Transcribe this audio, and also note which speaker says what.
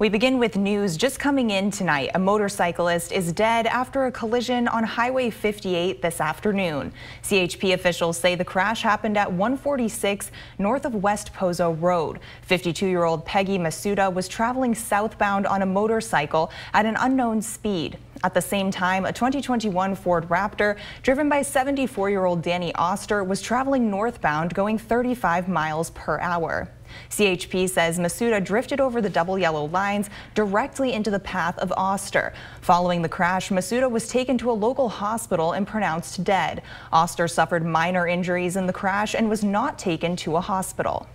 Speaker 1: We begin with news just coming in tonight. A motorcyclist is dead after a collision on Highway 58 this afternoon. CHP officials say the crash happened at 146 north of West Pozo Road. 52-year-old Peggy Masuda was traveling southbound on a motorcycle at an unknown speed. At the same time, a 2021 Ford Raptor driven by 74-year-old Danny Oster was traveling northbound going 35 miles per hour. CHP says Masuda drifted over the double yellow lines directly into the path of Oster. Following the crash, Masuda was taken to a local hospital and pronounced dead. Oster suffered minor injuries in the crash and was not taken to a hospital.